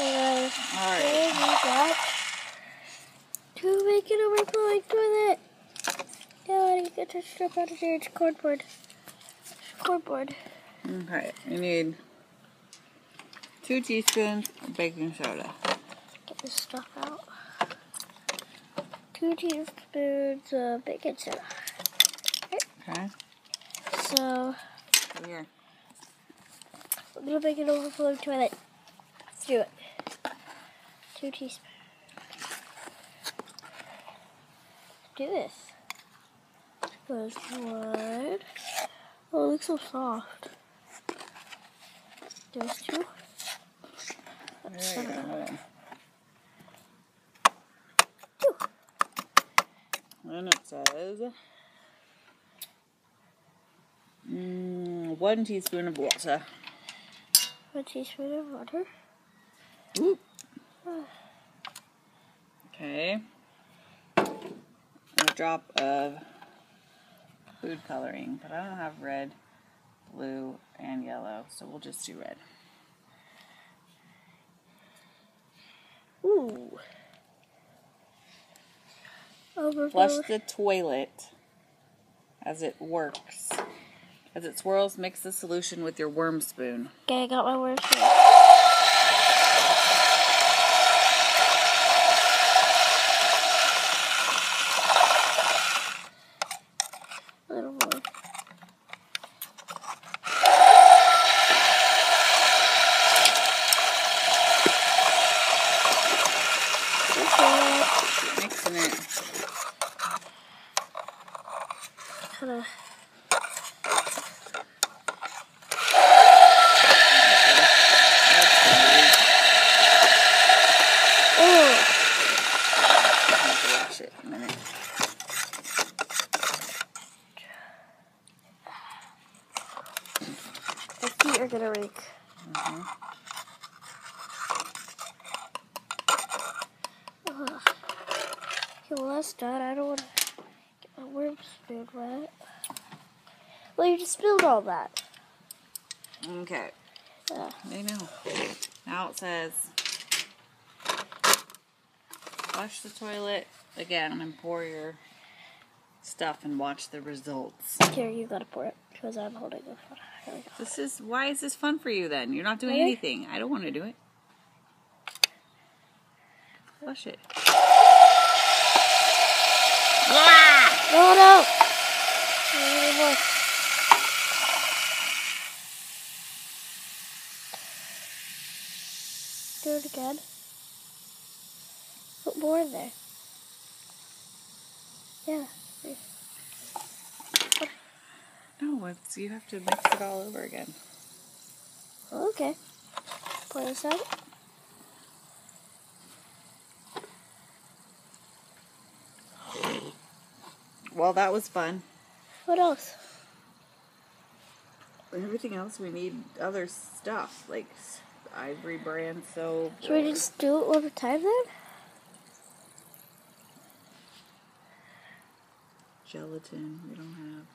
Alright. then we got to make an overflowing toilet. Now you get to strip out of here. It's cardboard. Cardboard. Okay, you need two teaspoons of baking soda. Get this stuff out. Two teaspoons of baking soda. Okay, So here. I'm gonna make an overflowing toilet. Do it. Two teaspoons. Do this. There's one. Oh, it looks so soft. There's two. There you go. hold on. Two. Then it says mm, one teaspoon of water. One teaspoon of water. Oop. Okay. And a drop of food coloring, but I don't have red, blue, and yellow, so we'll just do red. Ooh. Overflow. Flush the toilet as it works. As it swirls, mix the solution with your worm spoon. Okay, I got my worm here. Keep mixing it. kinda. Oh, Wash it in a minute. My feet are gonna rake. Mhm. Ugh. Okay, well that's done. I don't want to get my worm spoon wet. Well, you just spilled all that. Okay. Yeah. They know. Now it says flush the toilet again and pour your stuff and watch the results. Here, you gotta pour it because I'm holding the phone. Here we go. This is why is this fun for you then? You're not doing Really? anything. I don't want to do it. Flush it. No, no. No more. Do it again. Put more in there. Yeah. No, it's you have to mix it all over again. Okay. Pour this out. Well, that was fun. What else? Everything else we need other stuff like Ivory brand soap. Should we just do it one at a time then? Gelatin? We don't have.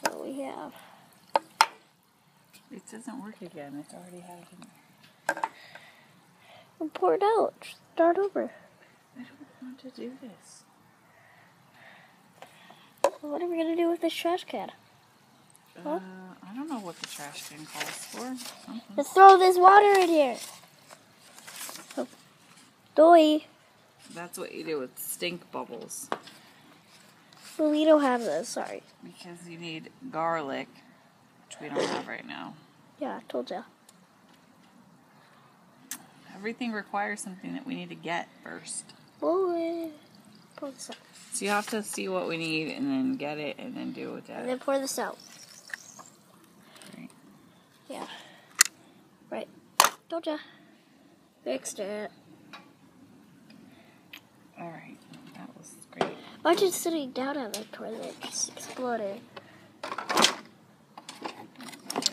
What we have. It doesn't work again. It's already had it in there. And pour it out. Start over. I don't want to do this. What are we gonna do with this trash can? Huh? Uh, I don't know what the trash can calls for. Something. Let's throw this water in here. Doy. That's what you do with stink bubbles. Well, we don't have those. Sorry. Because you need garlic, which we don't have right now. Yeah, I told ya. Everything requires something that we need to get first. Boy. Eh, pour this out. So you have to see what we need and then get it and then do it with And then pour this out. Right. Yeah. Right. Told ya. Fixed it. All right, that was great. Imagine sitting down on the toilet just exploded.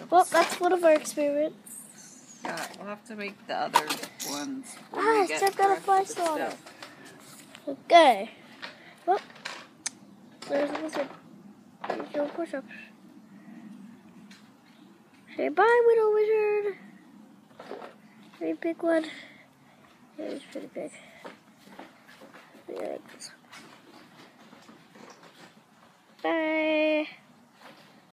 Well, that's one of our experiments. Yeah, we'll have to make the other ones. Ah, we get except gotta the rest of flush the water. stuff. Okay. Well, there's a wizard. Here's your push-ups. Say bye, Widow Wizard. Very big one. Yeah, it's pretty big. Bye.